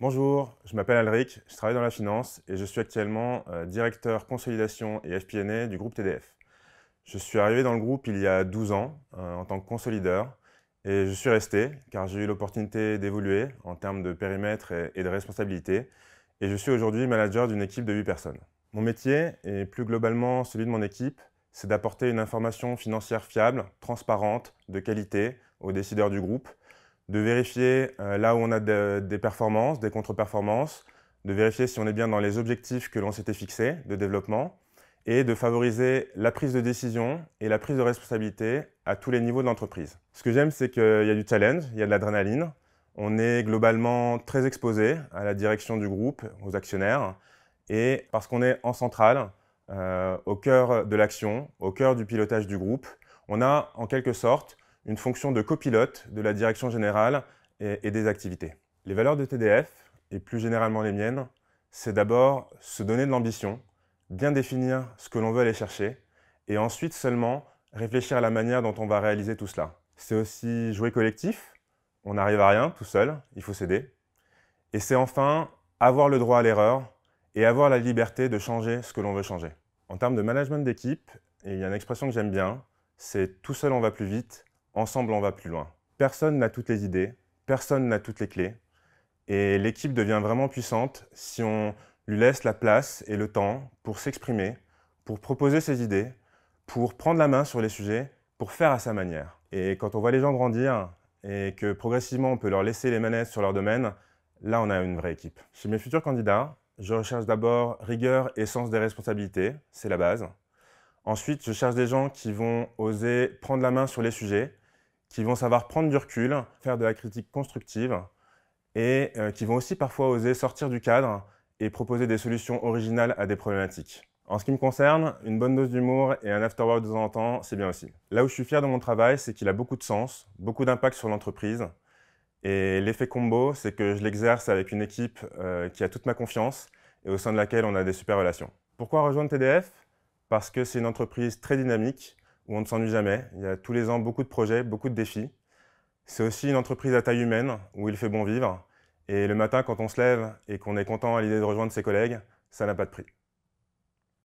Bonjour, je m'appelle Alric, je travaille dans la finance et je suis actuellement euh, directeur consolidation et FP&A du groupe TDF. Je suis arrivé dans le groupe il y a 12 ans euh, en tant que consolideur et je suis resté car j'ai eu l'opportunité d'évoluer en termes de périmètre et, et de responsabilité et je suis aujourd'hui manager d'une équipe de 8 personnes. Mon métier et plus globalement celui de mon équipe, c'est d'apporter une information financière fiable, transparente, de qualité aux décideurs du groupe, de vérifier euh, là où on a des performances, des contre-performances, de vérifier si on est bien dans les objectifs que l'on s'était fixés de développement et de favoriser la prise de décision et la prise de responsabilité à tous les niveaux de l'entreprise. Ce que j'aime, c'est qu'il y a du challenge, il y a de l'adrénaline. On est globalement très exposé à la direction du groupe, aux actionnaires, et parce qu'on est en centrale, euh, au cœur de l'action, au cœur du pilotage du groupe, on a en quelque sorte une fonction de copilote de la direction générale et, des activités. Les valeurs de TDF, et plus généralement les miennes, c'est d'abord se donner de l'ambition, bien définir ce que l'on veut aller chercher, et ensuite seulement réfléchir à la manière dont on va réaliser tout cela. C'est aussi jouer collectif, on n'arrive à rien tout seul, il faut s'aider. Et c'est enfin avoir le droit à l'erreur et avoir la liberté de changer ce que l'on veut changer. En termes de management d'équipe, il y a une expression que j'aime bien, c'est tout seul on va plus vite, ensemble on va plus loin. Personne n'a toutes les idées, personne n'a toutes les clés, et l'équipe devient vraiment puissante si on lui laisse la place et le temps pour s'exprimer, pour proposer ses idées, pour prendre la main sur les sujets, pour faire à sa manière. Et quand on voit les gens grandir et que progressivement on peut leur laisser les manettes sur leur domaine, là on a une vraie équipe. Chez mes futurs candidats, je recherche d'abord rigueur et sens des responsabilités, c'est la base. Ensuite, je cherche des gens qui vont oser prendre la main sur les sujets, qui vont savoir prendre du recul, faire de la critique constructive et euh, qui vont aussi parfois oser sortir du cadre et proposer des solutions originales à des problématiques. En ce qui me concerne, une bonne dose d'humour et un afterwork de temps en temps, c'est bien aussi. Là où je suis fier de mon travail, c'est qu'il a beaucoup de sens, beaucoup d'impact sur l'entreprise. Et l'effet combo, c'est que je l'exerce avec une équipe euh, qui a toute ma confiance et au sein de laquelle on a des super relations. Pourquoi rejoindre TDF Parce que c'est une entreprise très dynamique, où on ne s'ennuie jamais. Il y a tous les ans beaucoup de projets, beaucoup de défis. C'est aussi une entreprise à taille humaine où il fait bon vivre. Et le matin, quand on se lève et qu'on est content à l'idée de rejoindre ses collègues, ça n'a pas de prix.